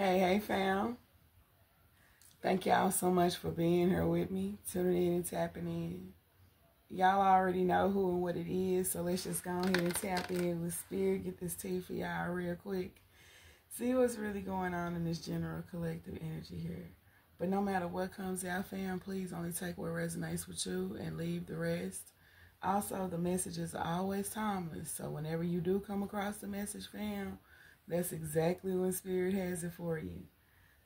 Hey, hey, fam. Thank y'all so much for being here with me, tuning in and tapping in. Y'all already know who and what it is, so let's just go ahead and tap in with spirit, get this tea for y'all real quick. See what's really going on in this general collective energy here. But no matter what comes out, fam, please only take what resonates with you and leave the rest. Also, the messages are always timeless, so whenever you do come across the message, fam, that's exactly when Spirit has it for you.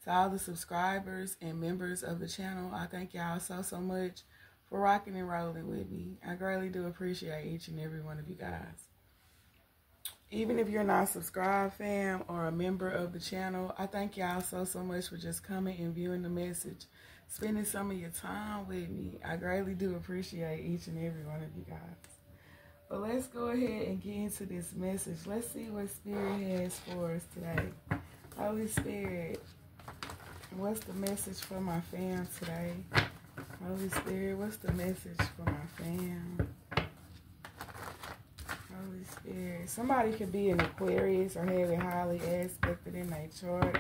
To all the subscribers and members of the channel, I thank y'all so, so much for rocking and rolling with me. I greatly do appreciate each and every one of you guys. Even if you're not subscribed, fam, or a member of the channel, I thank y'all so, so much for just coming and viewing the message, spending some of your time with me. I greatly do appreciate each and every one of you guys. But let's go ahead and get into this message. Let's see what Spirit has for us today. Holy Spirit, what's the message for my fam today? Holy Spirit, what's the message for my fam? Holy Spirit. Somebody could be an Aquarius or have it highly aspected in their chart.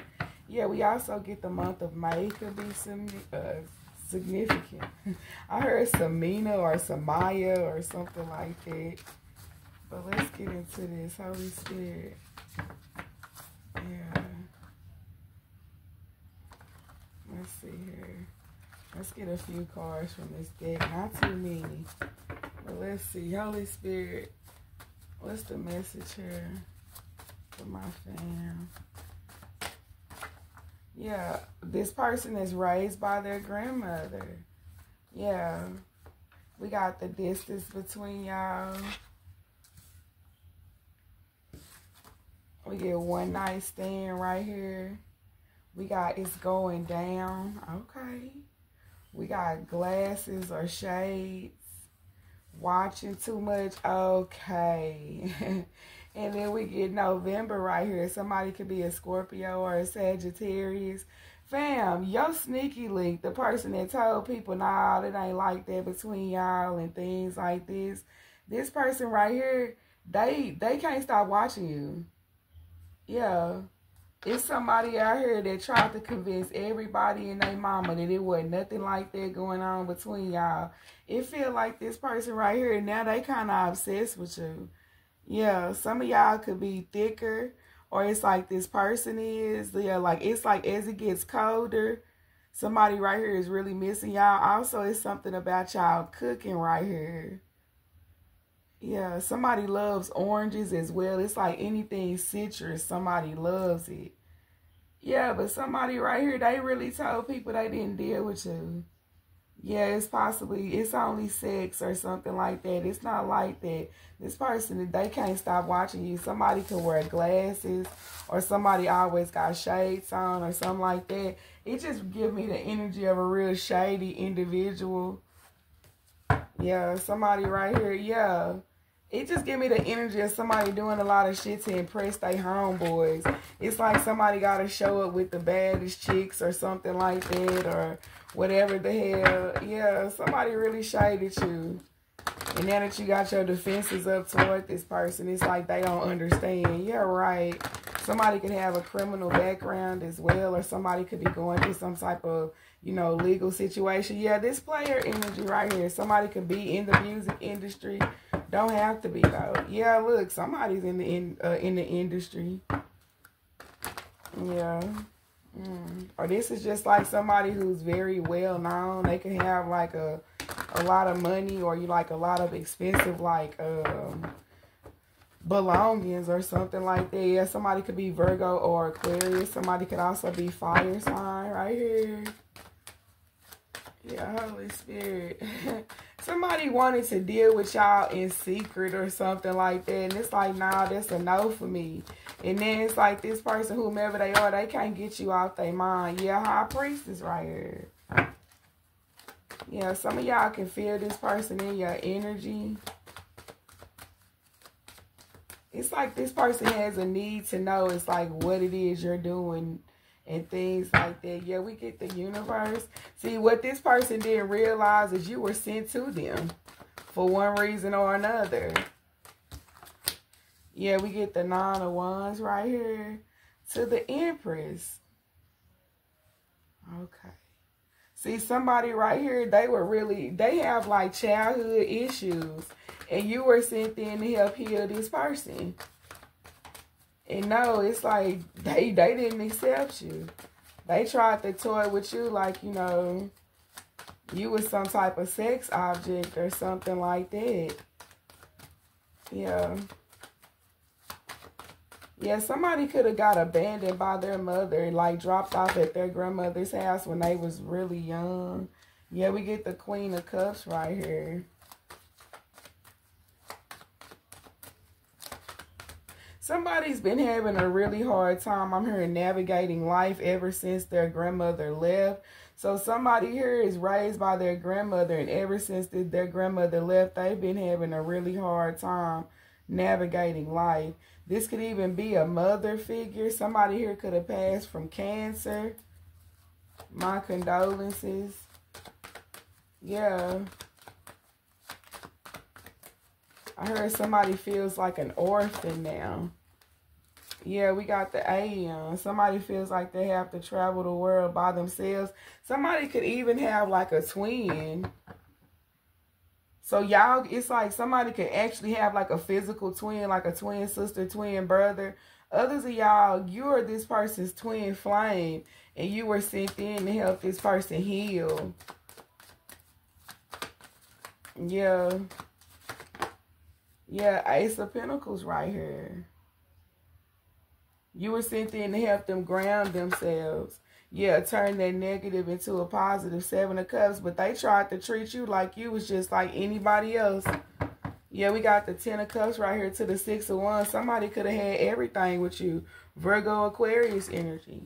Yeah, we also get the month of May could be some uh, significant. I heard Samina or Samaya or something like that. But let's get into this. Holy Spirit. Yeah. Let's see here. Let's get a few cards from this deck. Not too many. But let's see. Holy Spirit. What's the message here for my fam? Yeah, this person is raised by their grandmother. Yeah. We got the distance between y'all. We get one night stand right here. We got it's going down. Okay. We got glasses or shades. Watching too much. Okay. And then we get November right here. Somebody could be a Scorpio or a Sagittarius. Fam, your sneaky link, the person that told people, nah, it ain't like that between y'all and things like this. This person right here, they they can't stop watching you. Yeah. It's somebody out here that tried to convince everybody and their mama that it wasn't nothing like that going on between y'all. It feel like this person right here, now they kind of obsessed with you. Yeah, some of y'all could be thicker or it's like this person is. Yeah, like it's like as it gets colder, somebody right here is really missing y'all. Also, it's something about y'all cooking right here. Yeah, somebody loves oranges as well. It's like anything citrus, somebody loves it. Yeah, but somebody right here, they really told people they didn't deal with you yeah, it's possibly, it's only sex or something like that. It's not like that. This person, they can't stop watching you. Somebody could wear glasses or somebody always got shades on or something like that. It just give me the energy of a real shady individual. Yeah, somebody right here, yeah. It just give me the energy of somebody doing a lot of shit to impress their homeboys. It's like somebody got to show up with the baddest chicks or something like that or whatever the hell. Yeah, somebody really shaded you. And now that you got your defenses up toward this person, it's like they don't understand. Yeah, right. Somebody could have a criminal background as well, or somebody could be going through some type of, you know, legal situation. Yeah, this player energy right here. Somebody could be in the music industry. Don't have to be though. Yeah, look, somebody's in the in uh, in the industry. Yeah. Mm. Or this is just like somebody who's very well known. They can have like a a lot of money or you like a lot of expensive like um belongings or something like that. Yeah, somebody could be Virgo or Aquarius. Somebody could also be fire sign right here. Yeah, Holy Spirit. somebody wanted to deal with y'all in secret or something like that. And it's like, nah, that's a no for me. And then it's like this person, whomever they are, they can't get you off their mind. Yeah, high priestess right here. Yeah, some of y'all can feel this person in your energy. It's like this person has a need to know it's like what it is you're doing and things like that. Yeah, we get the universe. See, what this person didn't realize is you were sent to them for one reason or another. Yeah, we get the nine of wands right here to the empress. Okay. See, somebody right here, they were really, they have like childhood issues. And you were sent in to help heal this person. And no, it's like they, they didn't accept you. They tried to toy with you like, you know, you was some type of sex object or something like that. Yeah. Yeah, somebody could have got abandoned by their mother, like dropped off at their grandmother's house when they was really young. Yeah, we get the Queen of Cups right here. Somebody's been having a really hard time, I'm here navigating life ever since their grandmother left. So somebody here is raised by their grandmother, and ever since their grandmother left, they've been having a really hard time navigating life. This could even be a mother figure. Somebody here could have passed from cancer. My condolences. Yeah. I heard somebody feels like an orphan now. Yeah, we got the AM. Somebody feels like they have to travel the world by themselves. Somebody could even have like a twin. So y'all, it's like somebody could actually have like a physical twin, like a twin sister, twin brother. Others of y'all, you're this person's twin flame. And you were sent in to help this person heal. Yeah. Yeah, Ace of Pentacles right here. You were sent in to help them ground themselves. Yeah, turn that negative into a positive. Seven of Cups. But they tried to treat you like you was just like anybody else. Yeah, we got the Ten of Cups right here to the Six of Wands. Somebody could have had everything with you. Virgo, Aquarius energy.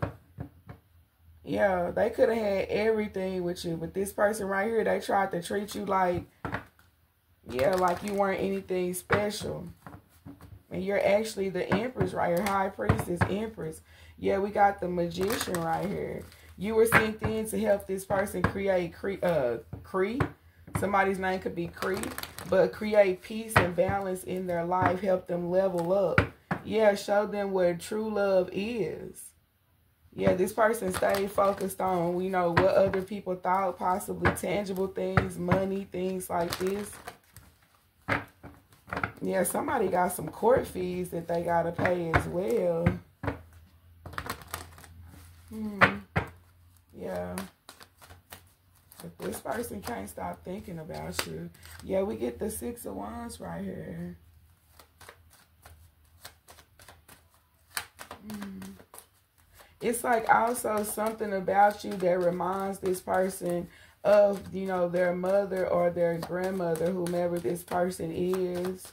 Yeah, they could have had everything with you. But this person right here, they tried to treat you like, yeah, like you weren't anything special. And you're actually the Empress right here. High Priestess, Empress. Yeah, we got the Magician right here. You were sent in to help this person create cre uh, Cree. Somebody's name could be Cree. But create peace and balance in their life. Help them level up. Yeah, show them what true love is. Yeah, this person stayed focused on, you know, what other people thought, possibly tangible things, money, things like this. Yeah, somebody got some court fees that they got to pay as well. Hmm. Yeah. But this person can't stop thinking about you. Yeah, we get the Six of Wands right here. Hmm. It's like also something about you that reminds this person of, you know, their mother or their grandmother, whomever this person is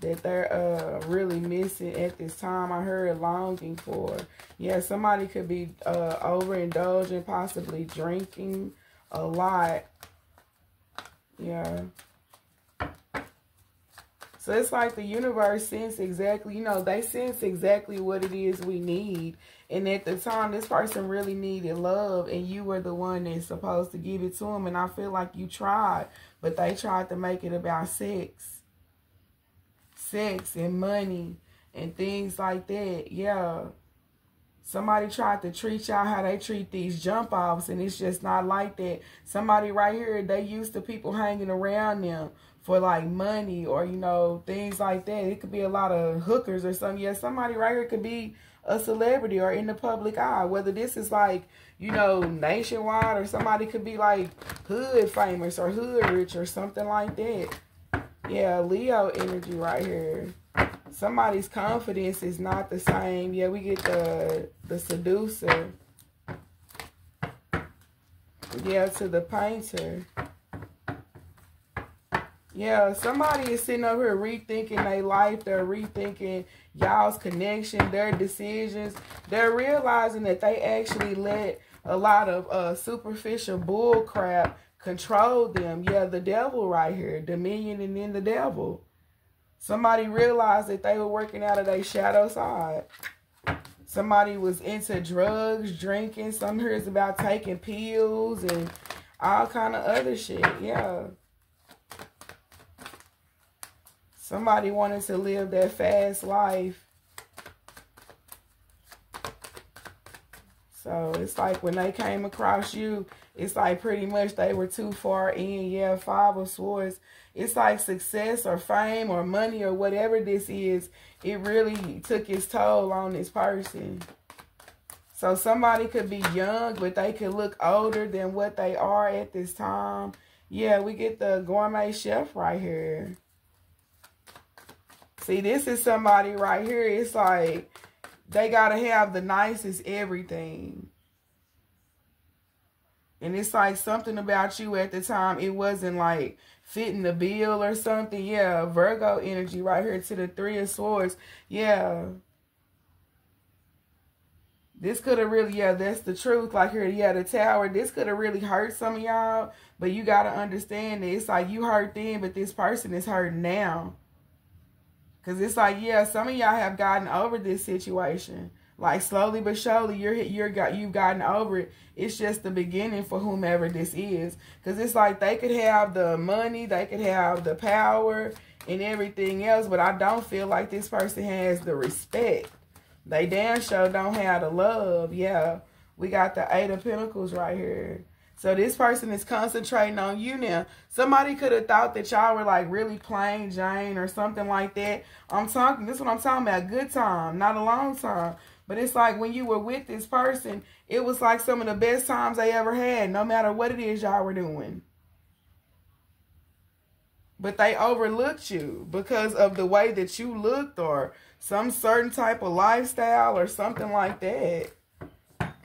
that they're uh, really missing at this time. I heard longing for. Yeah, somebody could be uh, overindulging, possibly drinking a lot. Yeah. So it's like the universe sense exactly, you know, they sense exactly what it is we need. And at the time, this person really needed love, and you were the one that's supposed to give it to them. And I feel like you tried, but they tried to make it about sex sex and money and things like that. Yeah. Somebody tried to treat y'all how they treat these jump offs, and it's just not like that. Somebody right here, they used to people hanging around them for like money or, you know, things like that. It could be a lot of hookers or something. Yeah, somebody right here could be a celebrity or in the public eye. Whether this is like, you know, nationwide or somebody could be like hood famous or hood rich or something like that. Yeah, Leo energy right here. Somebody's confidence is not the same. Yeah, we get the the seducer. Yeah, to the painter. Yeah, somebody is sitting over here rethinking their life. They're rethinking y'all's connection, their decisions. They're realizing that they actually let a lot of uh, superficial bull crap control them. Yeah, the devil right here, dominion and then the devil. Somebody realized that they were working out of their shadow side. Somebody was into drugs, drinking. Some here is about taking pills and all kind of other shit. Yeah. Somebody wanted to live that fast life. So it's like when they came across you, it's like pretty much they were too far in. Yeah, five of swords. It's like success or fame or money or whatever this is. It really took its toll on this person. So somebody could be young, but they could look older than what they are at this time. Yeah, we get the gourmet chef right here. See, this is somebody right here. It's like they got to have the nicest everything. And it's like something about you at the time. It wasn't like fitting the bill or something. Yeah, Virgo energy right here to the Three of Swords. Yeah. This could have really, yeah, that's the truth. Like here, yeah, the tower. This could have really hurt some of y'all. But you got to understand that it's like you hurt then, but this person is hurt now. Because it's like, yeah, some of y'all have gotten over this situation. Like slowly but surely, you're you're got you've gotten over it. It's just the beginning for whomever this is. Because it's like they could have the money, they could have the power and everything else, but I don't feel like this person has the respect. They damn sure don't have the love. Yeah, we got the Eight of Pentacles right here. So this person is concentrating on you now. Somebody could have thought that y'all were like really plain Jane or something like that. I'm talking, this is what I'm talking about. Good time, not a long time. But it's like when you were with this person, it was like some of the best times they ever had, no matter what it is y'all were doing. But they overlooked you because of the way that you looked or some certain type of lifestyle or something like that.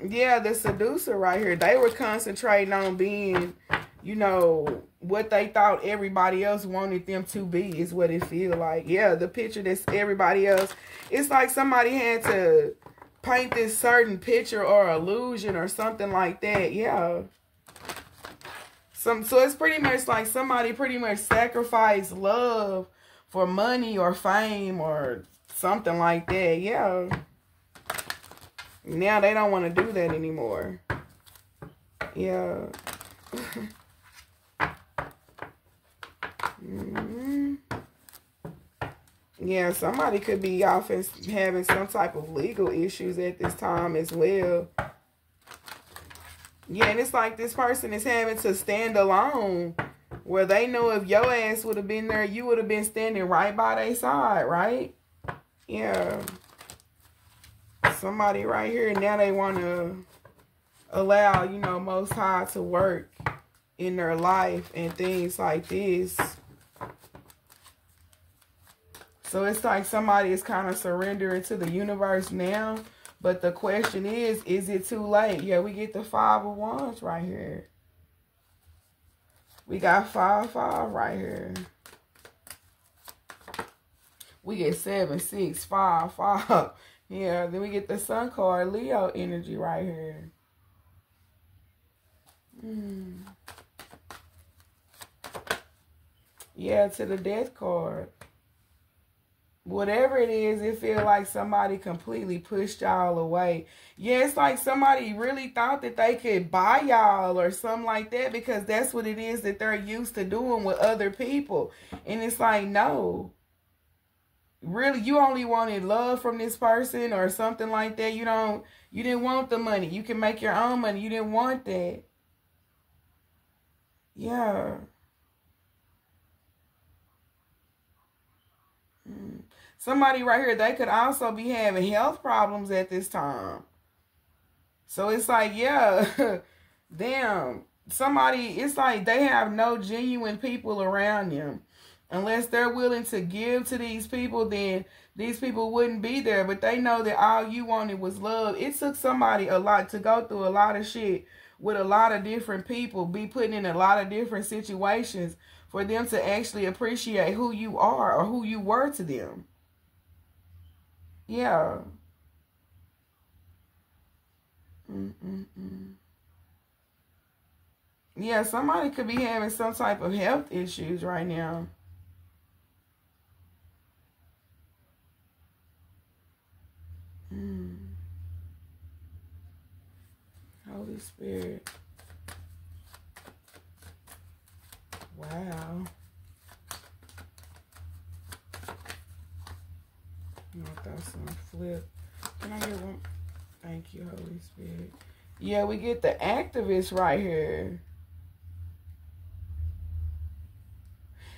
Yeah, the seducer right here. They were concentrating on being, you know, what they thought everybody else wanted them to be is what it feel like. Yeah, the picture that's everybody else. It's like somebody had to paint this certain picture or illusion or something like that. Yeah. Some so it's pretty much like somebody pretty much sacrificed love for money or fame or something like that. Yeah. Now they don't want to do that anymore. Yeah. mm -hmm. Yeah, somebody could be off and having some type of legal issues at this time as well. Yeah, and it's like this person is having to stand alone where they know if your ass would have been there, you would have been standing right by their side, right? Yeah somebody right here, now they want to allow, you know, Most High to work in their life and things like this. So it's like somebody is kind of surrendering to the universe now. But the question is, is it too late? Yeah, we get the five of wands right here. We got five, five right here. We get seven, six, five, five. Yeah, then we get the sun card, Leo energy right here. Mm. Yeah, to the death card. Whatever it is, it feel like somebody completely pushed y'all away. Yeah, it's like somebody really thought that they could buy y'all or something like that because that's what it is that they're used to doing with other people. And it's like, no. Really you only wanted love from this person or something like that. You don't you didn't want the money. You can make your own money. You didn't want that. Yeah mm. Somebody right here they could also be having health problems at this time so it's like yeah damn somebody it's like they have no genuine people around them Unless they're willing to give to these people, then these people wouldn't be there. But they know that all you wanted was love. It took somebody a lot to go through a lot of shit with a lot of different people, be put in a lot of different situations for them to actually appreciate who you are or who you were to them. Yeah. Mm -mm -mm. Yeah, somebody could be having some type of health issues right now. Mm. Holy Spirit. Wow. I'm gonna some flip. Can I get one? Thank you, Holy Spirit. Yeah, we get the activist right here.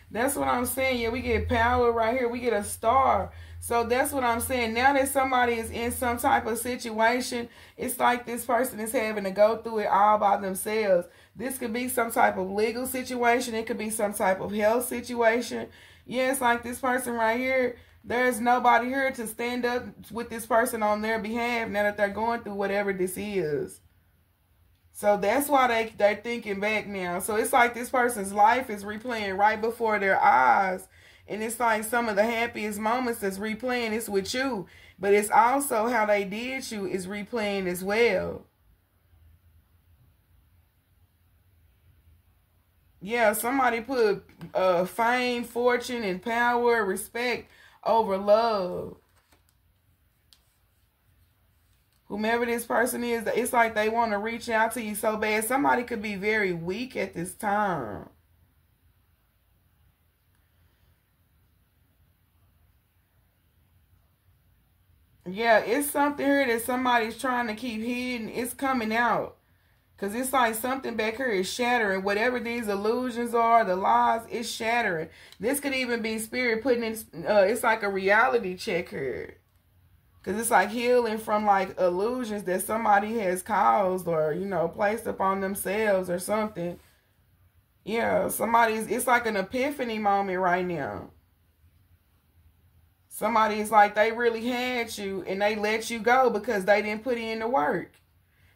That's what I'm saying. Yeah, we get power right here. We get a star. So that's what I'm saying. Now that somebody is in some type of situation, it's like this person is having to go through it all by themselves. This could be some type of legal situation. It could be some type of health situation. Yeah, it's like this person right here. There's nobody here to stand up with this person on their behalf now that they're going through whatever this is. So that's why they, they're thinking back now. So it's like this person's life is replaying right before their eyes. And it's like some of the happiest moments that's replaying is with you. But it's also how they did you is replaying as well. Yeah, somebody put uh, fame, fortune, and power, respect over love whomever this person is, it's like they want to reach out to you so bad. Somebody could be very weak at this time. Yeah, it's something here that somebody's trying to keep hidden. It's coming out. Because it's like something back here is shattering. Whatever these illusions are, the lies, it's shattering. This could even be spirit putting in, uh, it's like a reality check here. Because it's like healing from like illusions that somebody has caused or, you know, placed upon themselves or something. Yeah, somebody's, it's like an epiphany moment right now. Somebody's like they really had you and they let you go because they didn't put in the work.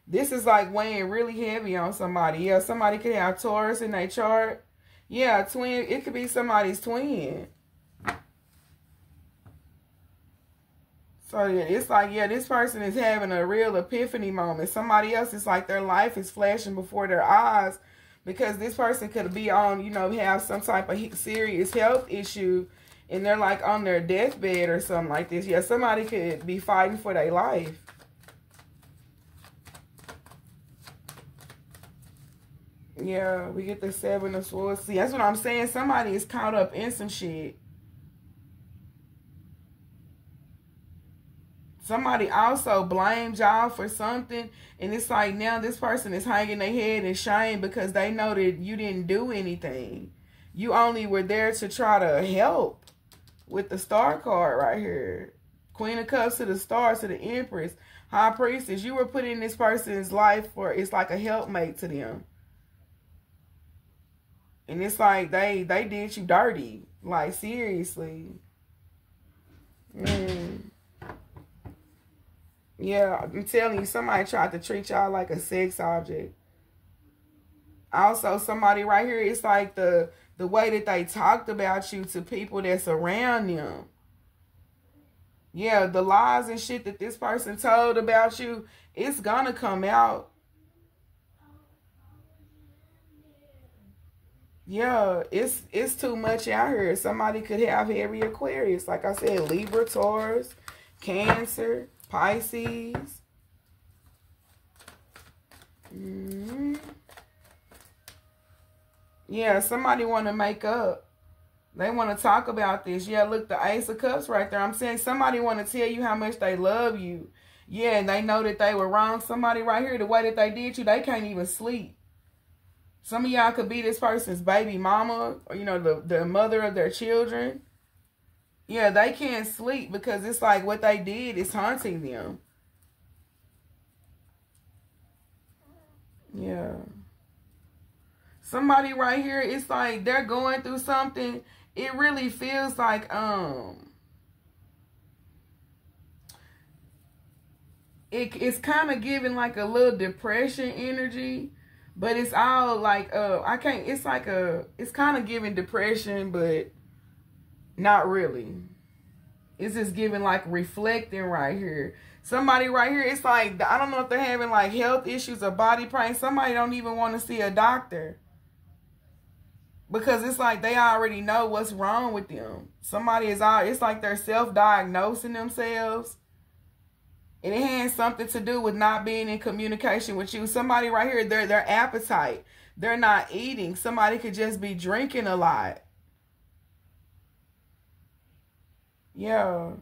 This is like weighing really heavy on somebody. Yeah, somebody could have Taurus in their chart. Yeah, twin. It could be somebody's twin. So yeah, it's like, yeah, this person is having a real epiphany moment. Somebody else is like their life is flashing before their eyes because this person could be on, you know, have some type of serious health issue and they're like on their deathbed or something like this. Yeah, somebody could be fighting for their life. Yeah, we get the seven of swords. See, that's what I'm saying. Somebody is caught up in some shit. Somebody also blamed y'all for something. And it's like now this person is hanging their head in shame because they know that you didn't do anything. You only were there to try to help with the star card right here. Queen of Cups to the stars to the Empress. High Priestess. You were put in this person's life for it's like a helpmate to them. And it's like they they did you dirty. Like seriously. Mm. Yeah, I'm telling you, somebody tried to treat y'all like a sex object. Also, somebody right here, it's like the the way that they talked about you to people that's around them. Yeah, the lies and shit that this person told about you, it's gonna come out. Yeah, it's it's too much out here. Somebody could have heavy Aquarius. Like I said, Libra, Taurus, Cancer. Pisces. Mm -hmm. Yeah, somebody want to make up. They want to talk about this. Yeah, look, the Ace of Cups right there. I'm saying somebody want to tell you how much they love you. Yeah, and they know that they were wrong. Somebody right here, the way that they did you, they can't even sleep. Some of y'all could be this person's baby mama, or, you know, the, the mother of their children. Yeah, they can't sleep because it's like what they did is haunting them. Yeah. Somebody right here, it's like they're going through something. It really feels like, um, it, it's kind of giving like a little depression energy, but it's all like, uh, I can't, it's like a, it's kind of giving depression, but not really. It's just giving like reflecting right here. Somebody right here, it's like, I don't know if they're having like health issues or body pain. Somebody don't even want to see a doctor. Because it's like they already know what's wrong with them. Somebody is all, it's like they're self-diagnosing themselves. And it has something to do with not being in communication with you. Somebody right here, their their appetite. They're not eating. Somebody could just be drinking a lot. Yeah.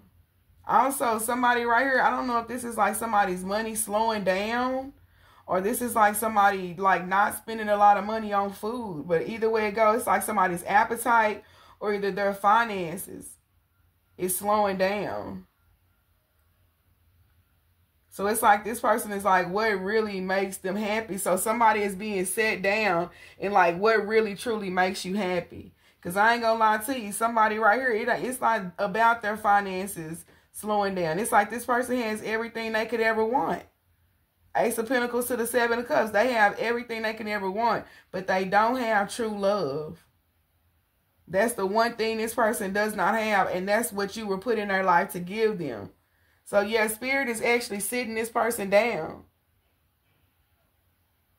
Also, somebody right here, I don't know if this is like somebody's money slowing down Or this is like somebody like not spending a lot of money on food. But either way it goes, it's like somebody's appetite or either their finances is slowing down. So it's like this person is like what really makes them happy. So somebody is being set down and like what really truly makes you happy. Cause I ain't gonna lie to you, somebody right here, it, it's like about their finances slowing down. It's like this person has everything they could ever want. Ace of Pentacles to the Seven of Cups. They have everything they can ever want, but they don't have true love. That's the one thing this person does not have, and that's what you were put in their life to give them. So yeah, spirit is actually sitting this person down.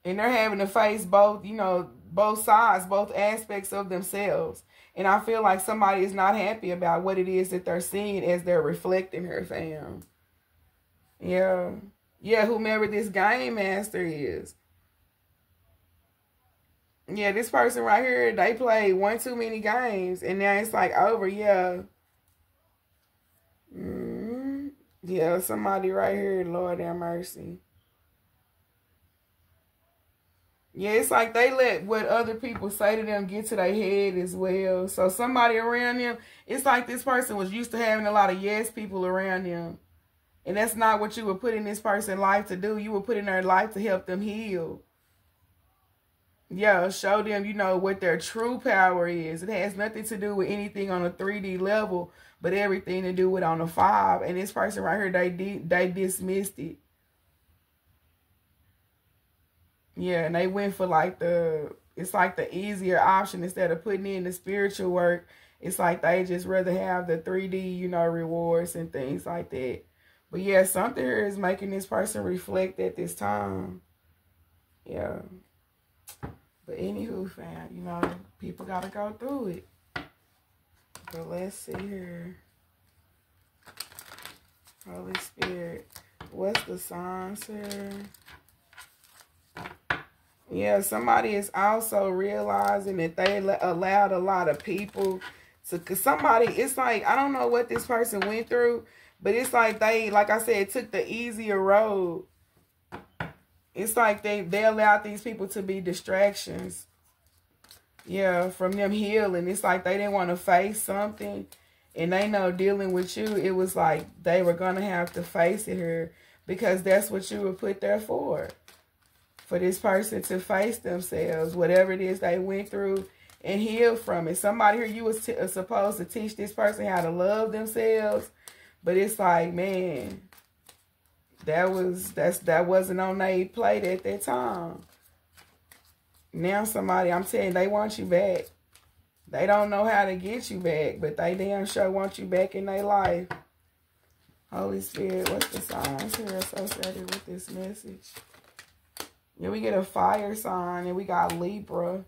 And they're having to face both, you know, both sides, both aspects of themselves. And I feel like somebody is not happy about what it is that they're seeing as they're reflecting her fam. Yeah. Yeah, whomever this game master is. Yeah, this person right here, they played one too many games. And now it's like over, yeah. Mm. Yeah, somebody right here, Lord have mercy. Yeah, it's like they let what other people say to them get to their head as well. So somebody around them, it's like this person was used to having a lot of yes people around them. And that's not what you would put in this person's life to do. You would put in their life to help them heal. Yeah, show them, you know, what their true power is. It has nothing to do with anything on a 3D level but everything to do with on the five. And this person right here, they they dismissed it. Yeah, and they went for like the it's like the easier option instead of putting in the spiritual work. It's like they just rather have the 3D, you know, rewards and things like that. But yeah, something is making this person reflect at this time. Yeah. But anywho, fam, you know, people got to go through it. But let's see here. Holy Spirit. What's the signs sir? Yeah, somebody is also realizing that they allowed a lot of people to, cause somebody, it's like, I don't know what this person went through, but it's like they, like I said, took the easier road. It's like they, they allowed these people to be distractions yeah, from them healing. It's like they didn't want to face something. And they know dealing with you, it was like they were going to have to face it here because that's what you were put there for. For this person to face themselves, whatever it is they went through and heal from it. Somebody here, you was uh, supposed to teach this person how to love themselves. But it's like, man, that was that's that wasn't on their plate at that time. Now somebody, I'm saying they want you back. They don't know how to get you back, but they damn sure want you back in their life. Holy Spirit, what's the signs here associated with this message? Yeah, we get a fire sign, and we got Libra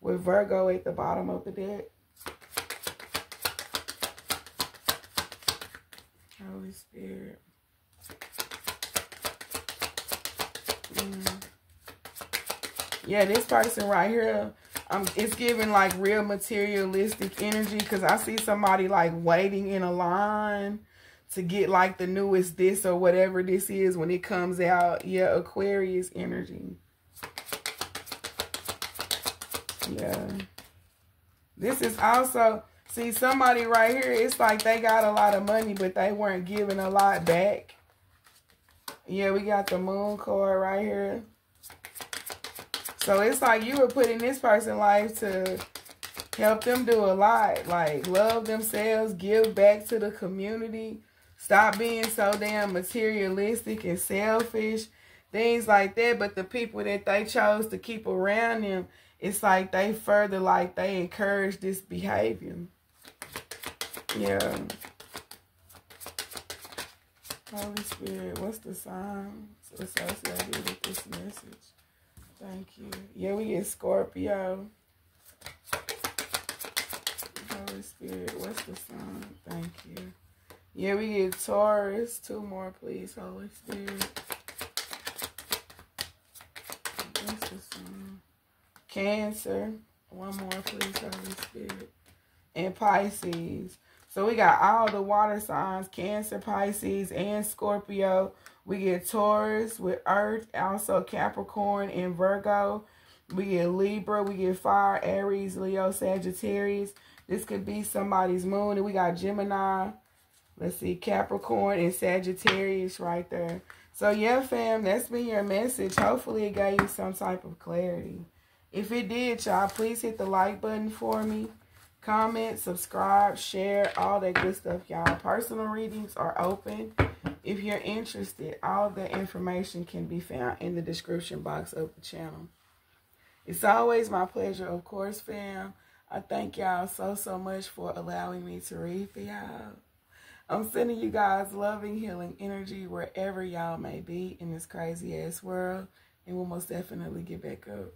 with Virgo at the bottom of the deck. Holy Spirit. Mm yeah, this person right here, um, it's giving like real materialistic energy because I see somebody like waiting in a line to get like the newest this or whatever this is when it comes out. Yeah, Aquarius energy. Yeah. This is also, see somebody right here, it's like they got a lot of money, but they weren't giving a lot back. Yeah, we got the moon card right here. So it's like you were putting this person life to help them do a lot. Like love themselves, give back to the community, stop being so damn materialistic and selfish, things like that. But the people that they chose to keep around them, it's like they further like they encourage this behavior. Yeah. Holy Spirit, what's the sign associated with this message? Thank you. Yeah, we get Scorpio. Holy Spirit, what's the sign? Thank you. Yeah, we get Taurus. Two more, please, Holy Spirit. What's the sign? Cancer. One more, please, Holy Spirit. And Pisces. So we got all the water signs, Cancer, Pisces, and Scorpio We get Taurus with Earth, also Capricorn and Virgo. We get Libra, we get Fire, Aries, Leo, Sagittarius. This could be somebody's moon. And we got Gemini, let's see, Capricorn and Sagittarius right there. So yeah, fam, that's been your message. Hopefully it gave you some type of clarity. If it did, y'all, please hit the like button for me. Comment, subscribe, share, all that good stuff, y'all. Personal readings are open. If you're interested, all the information can be found in the description box of the channel. It's always my pleasure, of course, fam. I thank y'all so, so much for allowing me to read for y'all. I'm sending you guys loving, healing energy wherever y'all may be in this crazy ass world. And we'll most definitely get back up.